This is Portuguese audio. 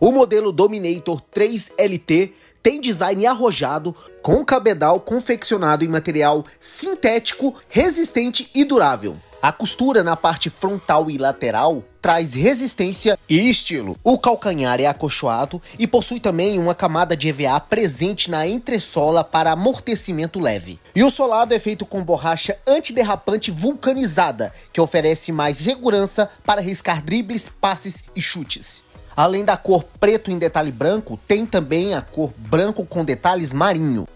O modelo Dominator 3 LT tem design arrojado, com cabedal confeccionado em material sintético, resistente e durável. A costura na parte frontal e lateral traz resistência e estilo. O calcanhar é acolchoado e possui também uma camada de EVA presente na entressola para amortecimento leve. E o solado é feito com borracha antiderrapante vulcanizada, que oferece mais segurança para riscar dribles, passes e chutes. Além da cor preto em detalhe branco, tem também a cor branco com detalhes marinho.